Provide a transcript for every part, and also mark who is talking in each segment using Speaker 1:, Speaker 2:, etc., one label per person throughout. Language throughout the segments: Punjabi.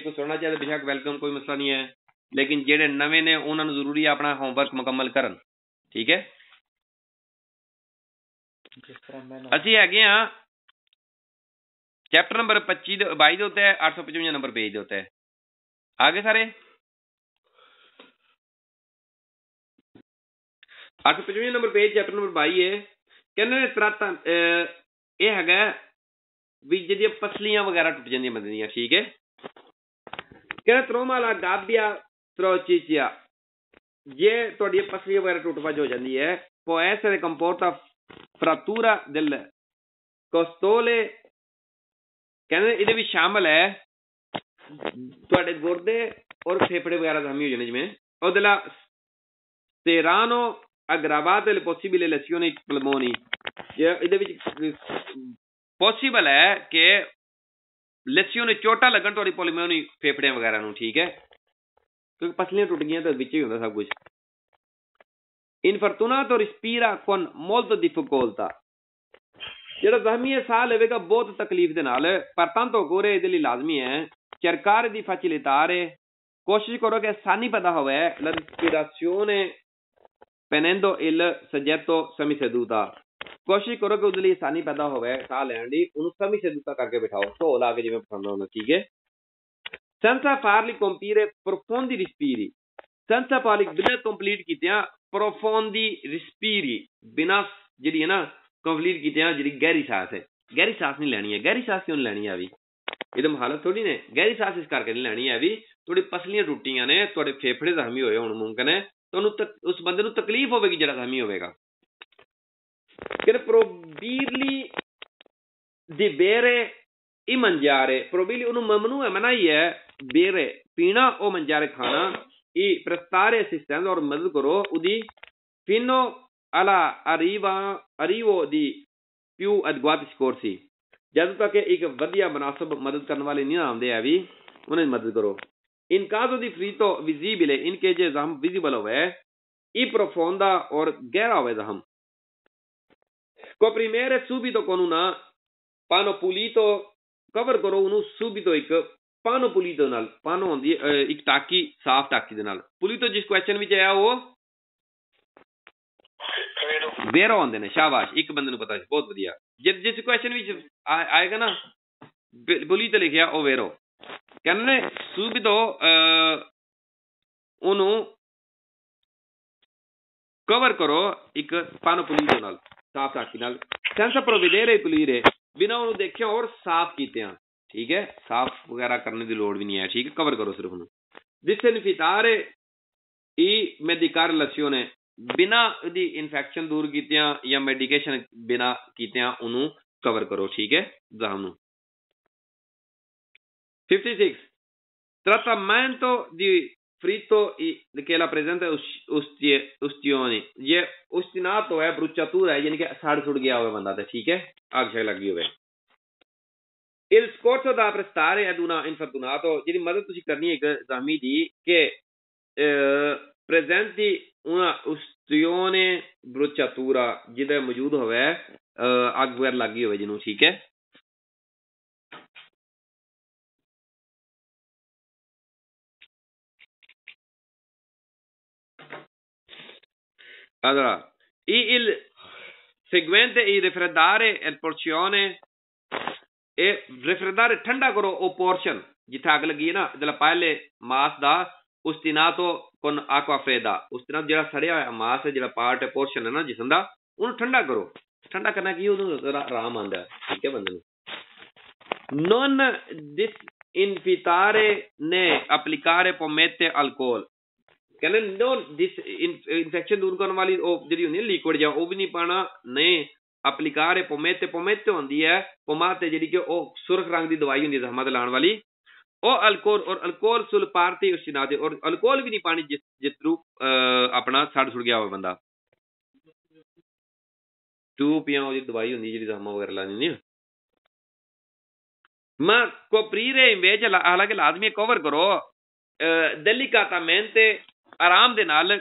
Speaker 1: ਕੋਈ ਸੁਣਨਾ ਚਾਹੇ ਬੇਸ਼ੱਕ ਵੈਲਕਮ ਕੋਈ ਮਸਲਾ ਨਹੀਂ ਹੈ। ਲੇਕਿਨ ਜਿਹੜੇ ਨਵੇਂ ਨੇ ਉਹਨਾਂ ਨੂੰ ਜ਼ਰੂਰੀ ਹੈ ਆਪਣਾ ਹੋਮਵਰਕ ਮੁਕੰਮਲ ਕਰਨ। ਠੀਕ ਹੈ? ਅਸੀਂ ਹੈਗੇ ਆ ਚੈਪਟਰ ਨੰਬਰ 25 ਦੇ 22 ਦੇ ਉੱਤੇ 855 ਨੰਬਰ ਪੇਜ ਦੇ ਉੱਤੇ ਆਗੇ ਸਾਰੇ? 855 ਨੰਬਰ ਪੇਜ ਚੈਪਟਰ ਨੰਬਰ 22 ਹੈ। ਕਹਿੰਦੇ ਨੇ ਤਰਤ ਇਹ ਹੈਗਾ ਵੀ ਜਿਹੜੀਆਂ ਪਸਲੀਆਂ ਵਗੈਰਾ ਟੁੱਟ ਜਾਂਦੀਆਂ ਬੰਦੇ ਦੀਆਂ ਠੀਕ ਹੈ? ਕਹਿੰਦਾ ਤਰੋਮਾ ਲਾ ਗਾਬਿਆ ਤਰੋਚੀਚਿਆ। ਜੇ ਤੁਹਾਡੀ ਪਸਲੀਆਂ ਵਗੈਰਾ ਟੁੱਟ ਭੱਜ ਹੋ ਜਾਂਦੀ ਹੈ può essere comporta frattura del costole ਕਹਿੰਦੇ ਇਹਦੇ ਵਿੱਚ ਸ਼ਾਮਲ ਹੈ। ਤੁਹਾਡੇ ਗੁਰਦੇ ਔਰ ਫੇਫੜੇ ਵਗੈਰਾ ਜ਼ਖਮੀ ਹੋ ਜਾਣੇ ਜਿਵੇਂ। ਉਹਦੇ ਲਾ ਸਟੇਰਾਨੋ aggravate le possibili lesioni polmoni ਇਹਦੇ ਵਿੱਚ ਪੋਸੀਬਲ ਹੈ ਕਿ ਲੈਸੀਓਨ ਚੋਟਾਂ ਲੱਗਣ ਤੁਹਾਡੀ ਪੋਲੀਮੋਨੀ ਫੇਫੜਿਆਂ ਵਗੈਰਾ ਨੂੰ, ਠੀਕ ਹੈ? ਕਿਉਂਕਿ ਪਸਲੀਆਂ ਟੁੱਟ ਗਈਆਂ ਤਾਂ ਵਿੱਚ ਹੀ ਹੁੰਦਾ ਸਭ ਕੁਝ ਇਨਫਰਤੂਨਾto respira con molto difficoltà ਜਿਹੜਾ ਜ਼ਖਮੀ ਸਾਹ ਲਵੇਗਾ ਬਹੁਤ ਤਕਲੀਫ ਦੇ ਨਾਲ, ਪਰ tanto occorre ਇਹਦੇ ਲਈ ਲਾਜ਼ਮੀ ਹੈ। cercare di facilitare ਕੋਸ਼ਿਸ਼ ਕਰੋ ਕਿ ਆਸਾਨੀ ਪਤਾ ਹੋਵੇ। la respirazione tenendo il soggetto ਕੋਸ਼ਿਸ਼ ਕਰੋ ਕਿ ਉਹਦੇ ਲਈ ਆਸਾਨੀ ਪੈਦਾ ਹੋਵੇ, ਸਾਹ ਲੈਣ ਦੀ ਉਹਨੂੰ ਸਮੀ semiseduta ਕਰਕੇ ਬਿਠਾਓ ਢੋ ਲਾ ਕੇ ਜਿਵੇਂ ਪਸੰਦ ਹੁੰਦਾ ਠੀਕ ਹੈ। senza farli compiere profondi respiri senza farli ਬਿਨਾਂ ਕੰਪਲੀਟ ਕੀਤਿਆਂ profondi respiri ਬਿਨਾਂ ਜਿਹੜੀ ਹੈ ਨਾ ਕੰਪਲੀਟ ਕੀਤਿਆਂ, ਜਿਹੜੀ ਗਹਿਰੀ ਸਾਹ ਹੈ। ਗਹਿਰੀ ਸਾਹ ਨਹੀਂ ਲੈਣੀ ਹੈ। ਗਹਿਰੀ ਸਾਹ ਕਿਉਂ ਲੈਣੀ ਹੈ ਵੀ? ਇਹਦਾ ਹਾਲਤ ਥੋੜੀ ਨੇ। ਗਹਿਰੀ ਸਾਹ ਇਸ ਕਰਕੇ ਨਹੀਂ ਲੈਣੀ ਹੈ ਵੀ ਤੁਹਾਡੀ ਪਸਲੀਆਂ ਟੁੱਟੀਆਂ ਨੇ, ਤੁਹਾਡੇ ਫੇਫੜੇ ਜ਼ਖਮੀ ਹੋਏ ਹੁਣ ਮੁਮਕਨ ਹੈ ਤੁਹਾਨੂੰ ਉਸ ਬੰਦੇ ਨੂੰ ਤਕਲੀਫ ਹੋਵੇਗੀ ਜਿਹੜਾ ਜ਼ਖਮੀ ਹੋਵੇਗਾ। che proibirli di bere e mangiare. Proibirli un mamnu è manai bere, pina o mangiare khana. E prestare assistenza o madad karo udi fino alla arriva, arrivo di più adeguati scorsi. ਜਦੋਂ ਤੱਕ ਇੱਕ ਵਧੀਆ ਮناسب ਮਦਦ ਕਰਨ ਵਾਲੇ ਨਹੀਂ ਆਉਂਦੇ ਆ ਵੀ ਉਹਨਾਂ ਦੀ ਮਦਦ ਕਰੋ ਇਨਕਾਜ਼ ਦੀ ਫਰੀ ਤੋਂ ਵਿਜ਼ੀਬਲ ਹੈ ਇਨਕੇ ਜੇ ਜ਼ਹਮ ਵਿਜ਼ੀਬਲ ਹੋਵੇ ਇਹ ਪ੍ਰੋਫੌਂਡਾ ਔਰ ਗਹਿਰਾ ਹੋਵੇ ਜ਼ਹਮ Comprimere subito con una pano pulito, cover ਕਰੋ ਉਹਨੂੰ subito ਇੱਕ ਪਾਨੋ ਪੁਲੀਤੋ ਨਾਲ ਪਾਨੋ ਹੁੰਦੀ ਹੈ ਇੱਕ ਟਾਕੀ ਸਾਫ਼ ਟਾਕੀ ਦੇ ਨਾਲ ਪੁਲੀਤੋ ਜਿਸ ਕੁਐਸਚਨ ਵਿੱਚ ਆਇਆ ਉਹ ਵੇਰੋ ਹੁੰਦੇ ਨੇ ਸ਼ਾਬਾਸ਼ ਇੱਕ ਬੰਦੇ ਨੂੰ ਪਤਾ ਸੀ ਬਹੁਤ ਵਧੀਆ ਜਿਸ ਜਿਸ ਕੁਐਸਚਨ ਵਿੱਚ ਆਏਗਾ ਨਾ ਪੁਲੀਤੋ ਲਿਖਿਆ ਉਹ ਵੇਰੋ ਕਹਿੰਦੇ subito ਉਹਨੂੰ ਕਵਰ ਕਰੋ ਇੱਕ ਪਾਨੋ ਪੁਲੀਤੋ ਨਾਲ ਸਾਫ਼ ਟਾਕੀ ਨਾਲ। senza provvedere a ਬਿਨਾ ਉਹਨੂੰ ਦੇਖਿਆ ਔਰ ਸਾਫ਼ ਕੀਤਿਆਂ ਠੀਕ ਹੈ? ਸਾਫ਼ ਵਗੈਰਾ ਕਰਨ ਦੀ ਲੋੜ ਵੀ ਨਹੀਂ ਹੈ। ਠੀਕ ਹੈ? ਕਵਰ ਕਰੋ ਸਿਰਫ ਉਹਨੂੰ। disinfettare e medicare l'azione ਬਿਨਾ ਉਹਦੀ ਇਨਫੈਕਸ਼ਨ ਦੂਰ ਕੀਤਿਆਂ ਜਾਂ ਮੈਡੀਕੇਸ਼ਨ ਬਿਨਾ ਕੀਤਿਆਂ ਉਹਨੂੰ ਕਵਰ ਕਰੋ। ਠੀਕ ਹੈ? ਜ਼ਖਮ ਨੂੰ। 56 trattamento di fritto che la presente ustioni ये उस्तिनाto है bruciatura है यानी कि सड़ सुड़ गया हुआ बंदा था ठीक है आग शग लगी हुए il scorso da prestare ad una infortunato ਜਿਹੜੀ ਮਦਦ ਤੁਸੀਂ ਕਰਨੀ ਹੈ ਇੱਕ ਜ਼ਾਮੀ ਦੀ ਕਿ presenti una ustione bruciatura ਜਿਹਦੇ ਮੌਜੂਦ ਹੋਵੇ ਅੱਗ ਵਗੈਰਾ ਲੱਗੀ ਹੋਵੇ ਜਿਹਨੂੰ ਠੀਕ ਹੈ Allora, il seguente il raffreddare il porzione e raffreddare ਠੰਡਾ ਕਰੋ ਉਹ ਪੋਰਸ਼ਨ ਜਿੱਥੇ ਅੱਗ ਲੱਗੀ ਹੈ ਨਾ ਜਿਹੜਾ ਪਹਿਲੇ ਮਾਸ ਦਾ ਉਸਤਿਨਾਤੋ con acqua fredda ਉਸਤਿਨਾਤ ਜਿਹੜਾ ਸੜਿਆ ਹੋਇਆ ਮਾਸ ਹੈ ਜਿਹੜਾ ਪਾਰਟ ਹੈ ਪੋਰਸ਼ਨ ਹੈ ਨਾ ਜਿਸਮ ਦਾ ਉਹਨੂੰ ਠੰਡਾ ਕਰੋ ਠੰਡਾ ਕਰਨਾ ਕੀ ਉਹਨੂੰ ਆਰਾਮ ਆਉਂਦਾ ਠੀਕ ਹੈ ਬੰਦੇ ਨੂੰ non disinfitare né applicare pomette alcol ਕਹਿੰਦੇ ਨੋ ਦਿਸ ਇਨਫੈਕਸ਼ਨ ਦੂਰ ਕਰਨ ਵਾਲੀ ਉਹ ਜਿਹੜੀ ਹੁੰਦੀ ਹੈ ਲਿਕੁਇਡ ਜਾਂ ਉਹ ਵੀ ਨਹੀਂ ਪਾਣਾ ਨਹੀਂ ਅਪਲੀਕਾਰੇ ਪੋਮੇਤੇ ਪੋਮੇਤੇ ਹੁੰਦੀ ਹੈ ਪੋਮਾਤੇ ਜਿਹੜੀ ਕਿ ਉਹ ਸੁਰਖ ਰੰਗ ਦੀ ਦਵਾਈ ਹੁੰਦੀ ਹੈ ਜ਼ਖਮਾਂ ਲਾਉਣ ਵਾਲੀ। ਉਹ ਅਲਕੋਹਲ ਔਰ ਅਲਕੋਹਲ ਸੁਲ ਪਾਰਤੀ ਦੇ ਔਰ ਅਲਕੋਹਲ ਵੀ ਨਹੀਂ ਪਾਣੀ ਜਿਸ ਜਿਸ ਥਰੂ ਆਪਣਾ ਸੜ ਸੁੜ ਗਿਆ ਹੋਵੇ ਬੰਦਾ। ਟੂ ਪੀਆਂ ਉਹਦੀ ਦਵਾਈ ਹੁੰਦੀ ਜਿਹੜੀ ਜ਼ਖਮਾਂ ਵਗੈਰਾ ਲਾਣੀ ਨਹੀਂ ma coprire invece ਹਾਲਾਂਕਿ ਲਾਜ਼ਮੀ ਕਵਰ ਕਰੋ। delicatamente ਆਰਾਮ ਦੇ ਨਾਲ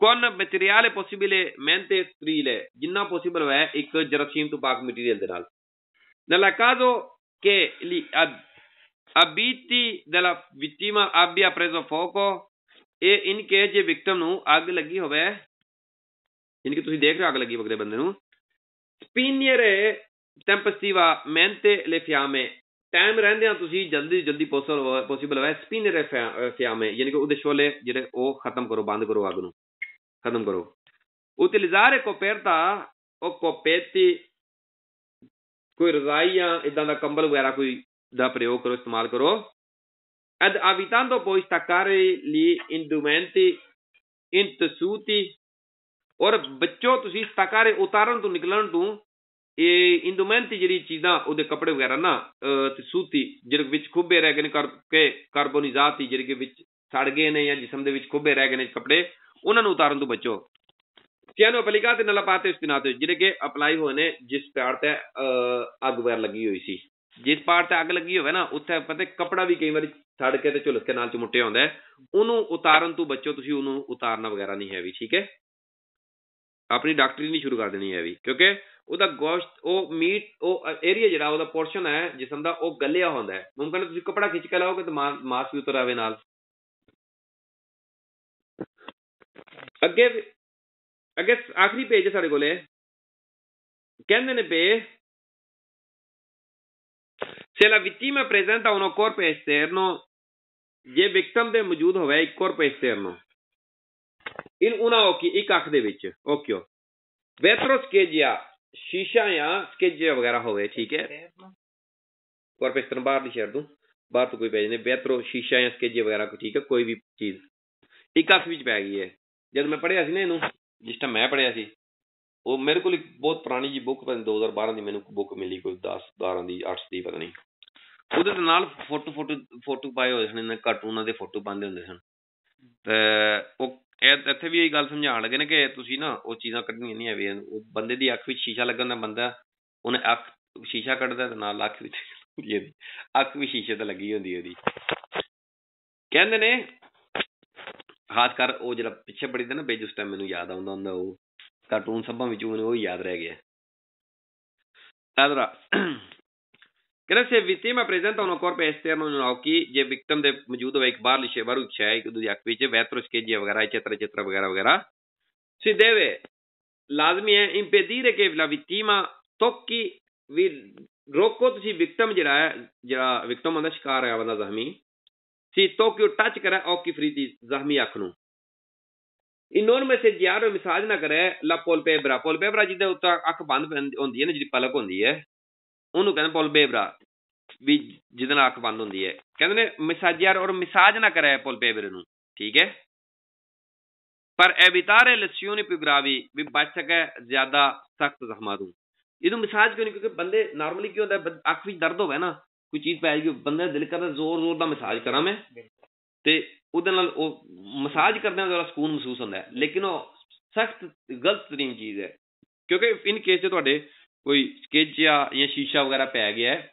Speaker 1: ਕੌਣ ਮਟੀਰੀਅਲ ਪੋਸੀਬਲ ਹੈ ਮਿਹਨਤੇ ਸਟਰੀਲ ਹੈ ਜਿੰਨਾ ਪੋਸੀਬਲ ਹੋਇਆ ਇੱਕ ਜਰਸੀਮ ਤੋਂ ਪਾਕ ਮਟੀਰੀਅਲ ਦੇ ਨਾਲ nell'acaso che li abiti della vittima abbia preso fuoco e in che ਜੇ ਵਿਕਟਮ ਨੂੰ ਅੱਗ ਲੱਗੀ ਹੋਵੇ ਜਿਨਕੀ ਤੁਸੀਂ ਦੇਖ ਰਹੇ ਹੋ ਅੱਗ ਲੱਗੀ ਵਗਦੇ ਬੰਦੇ ਨੂੰ ਸਪੀਨੀਅਰ ਟੈਂਪਸਟੀਵਾ ਮੈਂਤੇ ਲਿਫਿਆਮੇ ਟਾਈਮ ਰਹਿੰਦਿਆਂ ਤੁਸੀਂ ਜਲਦੀ ਜਲਦੀ ਪੋਸੀਬਲ ਹੋਵੇ ਸਪੀਨਰ ਫਿਆਮੇ ਯਾਨੀ ਕਿ ਉਹਦੇ ਸ਼ੋਲੇ ਜਿਹੜੇ ਉਹ ਖਤਮ ਕਰੋ, ਬੰਦ ਕਰੋ ਅੱਗ ਨੂੰ। ਖਤਮ ਕਰੋ। utilizzare coperta o copetti ਕੋਈ ਰਜ਼ਾਈ ਜਾਂ ਇਦਾਂ ਦਾ ਕੰਬਲ ਵਗੈਰਾ ਕੋਈ ਦਾ ਪ੍ਰਯੋਗ ਕਰੋ, ਇਸਤੇਮਾਲ ਕਰੋ। ed evitando poi staccare gli indumenti in tessuti ਔਰ ਬੱਚੋ ਤੁਸੀਂ ਸਤਾਕਾਰੇ ਉਤਾਰਨ ਤੋਂ ਨਿਕਲਣ ਤੋਂ ਇਹ ਇੰਦੂਮੈਂਟੀ ਜਿਹੜੀ ਚੀਜ਼ਾਂ, ਉਹਦੇ ਕੱਪੜੇ ਵਗੈਰਾ ਨਾ ਤੇ ਸੂਤੀ, ਜਿਹੜੇ ਵਿੱਚ ਖੁੱਬੇ ਰਹਿ ਗਏ ਨੇ ਕਰਕੇ ਕਾਰਬੋਨਿਜ਼ਾਤੀ ਜਿਹੜੇ ਕਿ ਵਿੱਚ ਸੜ ਗਏ ਨੇ ਜਾਂ ਜਿਸਮ ਦੇ ਵਿੱਚ ਖੁੱਬੇ ਰਹਿ ਗਏ ਨੇ ਕੱਪੜੇ, ਉਹਨਾਂ ਨੂੰ ਉਤਾਰਨ ਤੋਂ ਬਚੋ। ਸਿਆਨੋ applicate nella parte ostinata ਜਿਹੜੇ ਕਿ ਅਪਲਾਈ ਹੋਏ ਨੇ, ਜਿਸ ਪਾਰਟ ਤੇ ਅੱਗ ਵਗੈਰਾ ਲੱਗੀ ਹੋਈ ਸੀ। ਜਿਸ ਪਾਰਟ ਤੇ ਅੱਗ ਲੱਗੀ ਹੋਵੇ ਨਾ, ਉੱਥੇ ਪਤਾ ਕਪੜਾ ਵੀ ਕਈ ਵਾਰੀ ਸੜ ਕੇ ਤੇ ਝੁਲਸ ਕੇ ਨਾਲ ਚਮੁੱਟਿਆ ਹੁੰਦਾ ਉਹਨੂੰ ਉਤਾਰਨ ਤੋਂ ਬਚੋ, ਤੁਸੀਂ ਉਹਨੂੰ ਉਤਾਰਨਾ ਵਗੈਰਾ ਨਹੀਂ ਹੈ ਵੀ, ਠੀਕ ਹੈ? ਆਪਣੀ ਡਾਕਟਰੀ ਨਹੀਂ ਸ਼ੁਰੂ ਕਰ ਦੇਣੀ ਹੈ ਵੀ ਕਿਉਂਕਿ ਉਹਦਾ ਗੋਸ਼ਤ, ਉਹ ਮੀਟ, ਉਹ ਏਰੀਆ ਜਿਹੜਾ ਉਹਦਾ ਪੋਰਸ਼ਨ ਹੈ, ਜਿਸਮ ਦਾ, ਉਹ ਗੱਲਿਆ ਹੁੰਦਾ ਹੈ। ਮੁਮਕਨ ਤੁਸੀਂ ਕਪੜਾ ਖਿੱਚ ਕੇ ਲਾਓਗੇ ਤਾਂ ਮਾਸ ਵੀ ਉਤਰ ਆਵੇ ਨਾਲ। ਅੱਗੇ ਅੱਗੇ ਆਖਰੀ ਪੇਜ ਸਾਡੇ ਕੋਲੇ। ਕਹਿੰਦੇ ਨੇ ਪੇ se la vittima presenta un corpo esterno ਜੇ ਵਿਕਟਮ ਦੇ ਮੌਜੂਦ ਹੋਵੇ, ਇੱਕ corpo esterno in una occhi ਇੱਕ ਅੱਖ ਦੇ ਵਿੱਚ ਓਕਿਓ scheggia ਸ਼ੀਸ਼ਾ ਜਾਂ ਸਕੇਜੇ ਵਗੈਰਾ ਹੋਵੇ ਠੀਕ ਹੈ? esterno ਬਾਹਰ ਦੀ ਸ਼ਹਿਰ ਤੋਂ ਬਾਹਰ ਤੋਂ ਕੋਈ ਪੈ ਜਾਂਦੇ vetro ਸ਼ੀਸ਼ਾ ਜਾਂ ਸਕੇਜੇ ਵਗੈਰਾ ਕੋਈ ਠੀਕ ਹੈ ਕੋਈ ਵੀ ਚੀਜ਼। ਇੱਕ ਅੱਖ ਵਿੱਚ ਪੈ ਗਈ ਹੈ। ਜਦ ਮੈਂ ਪੜਿਆ ਸੀ ਨਾ ਇਹਨੂੰ ਜਿਸ ਟਾਈਮ ਮੈਂ ਪੜਿਆ ਸੀ ਉਹ ਮੇਰੇ ਕੋਲ ਇੱਕ ਬਹੁਤ ਪੁਰਾਣੀ ਜੀ ਬੁੱਕ ਪਤਾ 2012 ਦੀ ਮੈਨੂੰ ਬੁੱਕ ਮਿਲੀ ਕੋਈ 10 12 ਦੀ 8 ਦੀ ਪਤਾ ਨਹੀਂ ਉਹਦੇ ਦੇ ਨਾਲ ਫੋਟੋ ਫੋਟੋ ਫੋਟੋ ਪਾਏ ਹੋਏ ਸਨ ਇਹਨਾਂ ਕਾਰਟੂਨਾਂ ਦੇ ਫੋਟੋ ਪਾਉਂਦੇ ਹੁੰਦੇ ਸਨ। ਤੇ ਉਹ ਇੱਥੇ ਵੀ ਇਹ ਗੱਲ ਸਮਝਾਉਣ ਲੱਗੇ ਨੇ ਕਿ ਤੁਸੀਂ ਨਾ ਉਹ ਚੀਜ਼ਾਂ ਕੱਢਣੀਆਂ ਨਹੀਂ ਆਵੇ ਬੰਦੇ ਦੀ ਅੱਖ ਵਿੱਚ ਸ਼ੀਸ਼ਾ ਲੱਗਣ ਦਾ ਬੰਦਾ ਉਹਨੇ ਅੱਖ ਸ਼ੀਸ਼ਾ ਕੱਢਦਾ ਤੇ ਨਾਲ ਅੱਖ ਵਿੱਚ ਇਹਦੀ ਅੱਖ ਵੀ ਸ਼ੀਸ਼ੇ ਤੇ ਲੱਗੀ ਹੁੰਦੀ ਉਹਦੀ। ਕਹਿੰਦੇ ਨੇ, ਖਾਸ ਕਰ ਉਹ ਜਿਹੜਾ ਪਿੱਛੇ ਪੜੀ ਦਾ ਨਾ ਪੇਜ ਉਸ ਟਾਈਮ ਮੈਨੂੰ ਯਾਦ ਆਉਂਦਾ ਹੁੰਦਾ ਉਹ ਕਾਰਟੂਨ ਸਭਾਂ ਵਿੱਚੋਂ ਮੈਨੂੰ ਉਹ ਯਾਦ ਰਹਿ ਗਿਆ। allora che se vittima presenta un corpo esterno in occhi ਜੇ ਵਿਕਟਮ ਦੇ ਮੌਜੂਦ ਹੋਵੇ ਇੱਕ ਬਾਹਰਲੀ ਸ਼ੈ ਬਾਹਰੋਂ ਸ਼ੈ ਇੱਕ ਦੂਜੀ ਅੱਖ ਵਿੱਚ ਵੈਤਰੋ ਸਕੇਜੀ ਵਗੈਰਾ eccetera eccetera ਵਗੈਰਾ ਵਗੈਰਾ si deve ਲਾਜ਼ਮੀ ਹੈ impedire che la vittima, tocchi ਵੀ ਰੋਕੋ ਤੁਸੀਂ ਵਿਕਟਮ ਜਿਹੜਾ ਹੈ ਜਿਹੜਾ ਵਿਕਟਮ ਦਾ ਸ਼ਿਕਾਰ ਹੈ ਬੰਦਾ ਜ਼ਖਮੀ ਸੀ si tocchi ਟੱਚ ਕਰੇ ਔਕੀ fritti ਜ਼ਖਮੀ ਅੱਖ ਨੂੰ ਇਨੋਨ ਮੈਸੇਜਿਆਰ ਮਿਸਾਜ ਨਾ ਕਰੇ ਲਾ ਪੋਲ ਪੇਬਰਾ ਪੋਲ ਪੇਬਰਾ ਜਿਹਦੇ ਉੱਤੇ ਅੱਖ ਬੰਦ ਹੁੰਦੀ ਹੈ ਨਾ ਜਿਹੜੀ ਪਲਕ ਹੁੰਦੀ ਹੈ ਉਹਨੂੰ ਕਹਿੰਦੇ ਪੋਲਪੇਬਰਾ ਵੀ ਜਿਹਦੇ ਨਾਲ ਅੱਖ ਬੰਦ ਹੁੰਦੀ ਹੈ। ਕਹਿੰਦੇ ਨੇ ਮਿਸਾਜਿਆਰ ਔਰ ਮਿਸਾਜ ਨਾ ਕਰੇ ਪੋਲਪੇਬਰੇ ਨੂੰ, ਠੀਕ ਹੈ? ਪਰ ਐਵਿਤਾਰੇ ਲਸੀਓਨੀ ਪਿਗਰਾਵੀ ਵੀ ਬਚ ਸਕੇ ਜ਼ਿਆਦਾ ਸਖਤ ਜ਼ਖਮਾਂ ਤੋਂ। ਇਹਨੂੰ ਮਿਸਾਜ ਕਿਉਂ ਨਹੀਂ, ਕਿਉਂਕਿ ਬੰਦੇ ਨਾਰਮਲੀ ਕੀ ਹੁੰਦਾ ਅੱਖ ਵਿੱਚ ਦਰਦ ਹੋਵੇ ਨਾ, ਕੋਈ ਚੀਜ਼ ਪੈ ਗਈ ਬੰਦੇ ਦਾ ਦਿਲ ਕਰਦਾ ਜ਼ੋਰ ਜ਼ੋਰ ਦਾ ਮਸਾਜ ਕਰਾਂ ਮੈਂ। ਤੇ ਉਹਦੇ ਨਾਲ ਉਹ ਮਸਾਜ ਕਰਦੇ ਨਾਲ ਸਕੂਨ ਮਹਿਸੂਸ ਹੁੰਦਾ ਹੈ। ਲੇਕਿਨ ਉਹ ਸਖਤ, ਗਲਤ ਤਰੀਨ ਚੀਜ਼ ਹੈ। ਕਿਉਂਕਿ ਇਨ ਕੇਸ ਜੇ ਤੁਹਾਡੇ ਕੋਈ ਸਕੇਜਿਆ ਜਾਂ ਸ਼ੀਸ਼ਾ ਵਗੈਰਾ ਪੈ ਗਿਆ ਹੈ।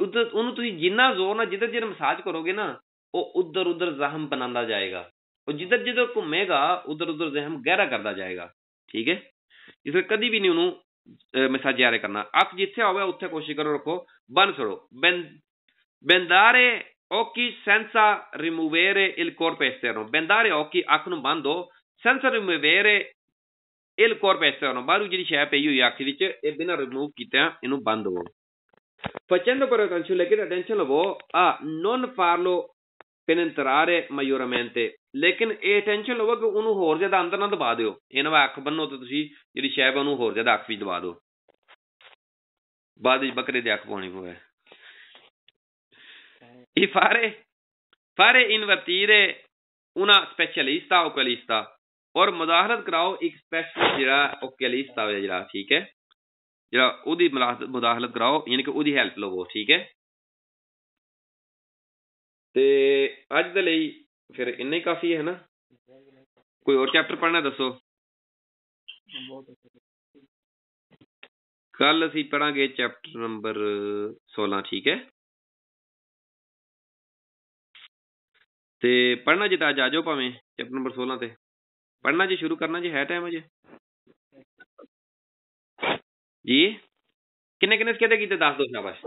Speaker 1: ਉਧਰ ਉਹਨੂੰ ਤੁਸੀਂ ਜਿੰਨਾ ਜ਼ੋਰ ਨਾਲ ਜਿੱਧਰ ਜਿੱਧਰ ਮਸਾਜ ਕਰੋਗੇ ਨਾ, ਉਹ ਉਧਰ ਉਧਰ ਜ਼ਖਮ ਬਣਾਉਂਦਾ ਜਾਏਗਾ। ਉਹ ਜਿੱਧਰ ਜਿੱਧਰ ਘੁੰਮੇਗਾ, ਉਧਰ ਉਧਰ ਜ਼ਖਮ ਗਹਿਰਾ ਕਰਦਾ ਜਾਏਗਾ। ਠੀਕ ਹੈ? ਇਸ ਲਈ ਕਦੀ ਵੀ ਨਹੀਂ ਉਹਨੂੰ ਮਸਾਜਿਆਰੇ ਕਰਨਾ। ਅੱਖ ਜਿੱਥੇ ਹੋਵੇ, ਉੱਥੇ ਕੋਸ਼ਿਸ਼ ਕਰੋ, ਰੱਖੋ। ਬੰਦ ਕਰੋ। ਬੈਂਦਾਰੇ ਓਕੀ ਸੈਂਸਾ rimuovere il corpo esterno. Bendare occhi ਅੱਖ ਨੂੰ ਬੰਦ ਹੋ senza ਇਹ ਲਕੌਰ ਪੈਸ ਕਰਨਾ ਬਾਹਰੋਂ ਜਿਹੜੀ ਸ਼ੈ ਪਈ ਹੋਈ ਅੱਖ ਵਿੱਚ ਇਹ ਬਿਨਾਂ ਰਿਮੂਵ ਕੀਤਾ ਇਹਨੂੰ ਬੰਦ ਹੋ Facendo però cancello che attenzione vo a non farlo penetrare maggiormente ਲੇਕਿਨ ਇਹ ਟੈਨਸ਼ਨ ਲਵੋ ਕਿ ਉਹਨੂੰ ਹੋਰ ਜ਼ਿਆਦਾ ਅੰਦਰ ਨਾ ਦਬਾ ਦਿਓ ਇਹਨਾਂ ਵਾ ਅੱਖ ਬੰਨੋ ਤੇ ਤੁਸੀਂ ਜਿਹੜੀ ਸ਼ੈਬ ਉਹਨੂੰ ਹੋਰ ਜ਼ਿਆਦਾ ਅੱਖ ਵਿੱਚ ਦਬਾ ਦਿਓ ਬਾਅਦ ਵਿੱਚ ਬੱਕਰੇ ਦੀ ਅੱਖ ਪਾਉਣੀ ਪਵੇ ਇਹ ਫਾਰੇ fare invertire una specialista o quellista ਔਰ ਮੁਦਾਹਰਤ ਕਰਾਓ ਇੱਕ ਸਪੈਸ਼ਲ ਜਿਹੜਾ ਓਕੂਲਿਸਟ ਹੋਵੇ ਜਿਹੜਾ, ਠੀਕ ਹੈ? ਜਿਹੜਾ ਉਹਦੀ ਮੁਦਾਖਲਤ ਕਰਾਓ, ਯਾਨੀ ਕਿ ਉਹਦੀ ਹੈਲਪ ਲਵੋ, ਠੀਕ ਹੈ? ਤੇ ਅੱਜ ਦੇ ਲਈ ਫਿਰ ਇੰਨਾ ਹੀ ਕਾਫੀ ਹੈ ਨਾ? ਕੋਈ ਹੋਰ ਚੈਪਟਰ ਪੜ੍ਹਨਾ ਦੱਸੋ? ਕੱਲ ਅਸੀਂ ਪੜਾਂਗੇ ਚੈਪਟਰ ਨੰਬਰ 16 ਠੀਕ ਹੈ? ਤੇ ਪੜਨਾ ਜੇ ਤਾਂ ਅੱਜ ਆ ਜਾਓ ਭਾਵੇਂ ਚੈਪਟਰ ਨੰਬਰ 16 ਤੇ। ਪੜਨਾ ਜੇ, ਸ਼ੁਰੂ ਕਰਨਾ ਜੇ, ਹੈ ਟਾਈਮ ਅਜੇ? ਜੀ? ਕਿੰਨੇ ਕਿੰਨੇ ਸਕੇਦੇ ਕੀਤੇ? ਦੱਸ ਦੋ ਸ਼ਾਬਾਸ਼।